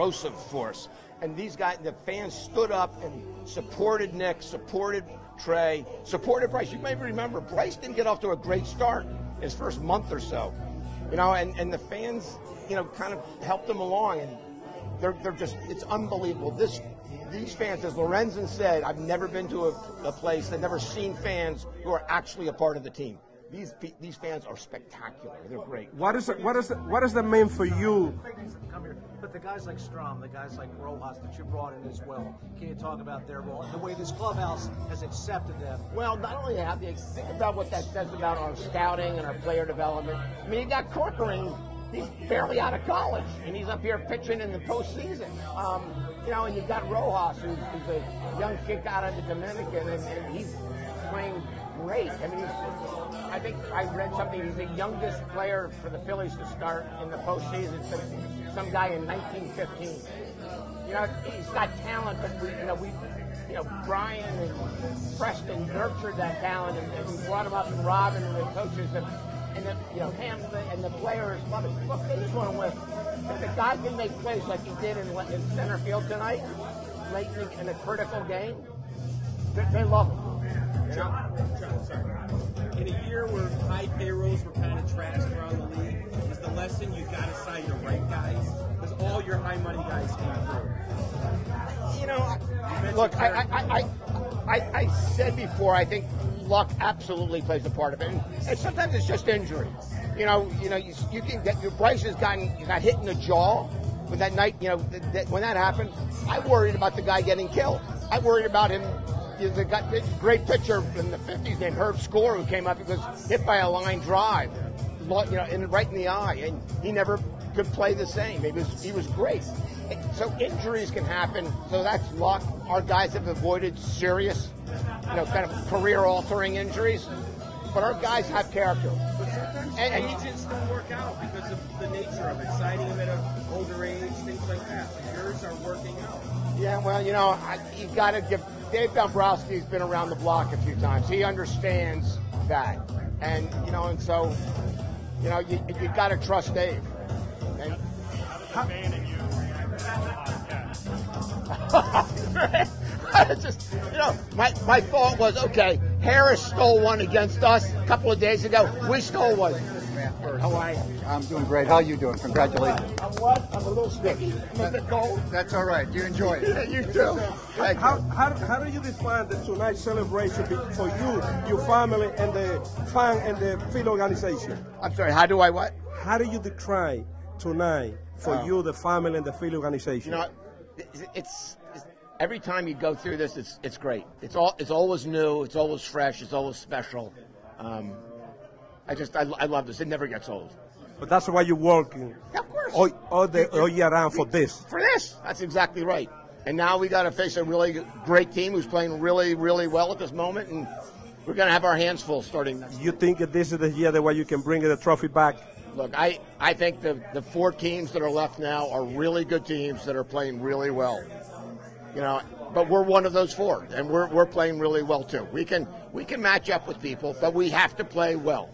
force. And these guys, the fans stood up and supported Nick, supported Trey, supported Bryce. You may remember Bryce didn't get off to a great start his first month or so. You know, and, and the fans, you know, kind of helped him along and they're, they're just it's unbelievable. This these fans, as Lorenzen said, I've never been to a, a place, I've never seen fans who are actually a part of the team. These these fans are spectacular. They're great. What is it, what is it, what does that mean for you? But the guys like Strahm, the guys like Rojas that you brought in as well, can you talk about their role and the way this clubhouse has accepted them? Well, not only that, you think about what that says about our scouting and our player development. I mean, you got Kerkering, he's barely out of college, and he's up here pitching in the postseason. Um, you know, and you've got Rojas, who's, who's a young kick out of the Dominican, and, and he's playing great. I mean, he's, I think I read something. He's the youngest player for the Phillies to start in the postseason since some guy in 1915. You know, he's got talent, but we, you know, we, you know, Brian and Preston nurtured that talent, and, and we brought him up, and Robin and the coaches, and, and the, you know, him and the players love it. Look, they just want to win. If the guy can make plays like he did in, in center field tonight, late in, in a critical game, they, they love him. John, John, sorry. In a year where high payrolls were kind of trashed around the league, is the lesson you got to sign the right guys? Because all your high money guys came through. You know, I, look, I, I, I, I, I said before, I think luck absolutely plays a part of it, and, and sometimes it's just injury. You know, you know, you, you can get your Bryce has gotten got hit in the jaw with that night. You know, th- when that happened, I worried about the guy getting killed. I worried about him there's a guy, great pitcher in the 50s named Herb Score who came up. He was hit by a line drive, you know, in, right in the eye, and he never could play the same. He was he was great. So injuries can happen. So that's luck. Our guys have avoided serious, you know, kind of career-altering injuries. But our guys have character. But sometimes and, and agents don't work out because of the nature of it, signing them at an older age, things like that. But yours are working out. Yeah, well, you know, I, you got to give Dave Dombrowski's been around the block a few times. He understands that, and you know, and so, you know, you you got to trust Dave. And, I just, you know, my, my thought was, okay, Harris stole one against us a couple of days ago. We stole one. How are you? I'm doing great. How are you doing? Congratulations. I'm what? I'm a little sticky. I'm a bit cold. That's all right. You enjoy it. you too. How, how, how do you define the tonight celebration for you, your family, and the fan and the field organization? I'm sorry. How do I what? How do you decry tonight for Oh. you, the family, and the field organization? You know, it's, it's every time you go through this, it's it's great. It's all it's always new. It's always fresh. It's always special. Um, I just I, I love this. It never gets old. but that's why you're working Of course. all, all, the, all year round for this. For this, that's exactly right. And now we got to face a really great team who's playing really really well at this moment, and we're going to have our hands full starting next. You think that this is the year that way you can bring the trophy back? Look, I, I think the, the four teams that are left now are really good teams that are playing really well you know, but we're one of those four, and we're, we're playing really well too. We can we can match up with people, but we have to play well.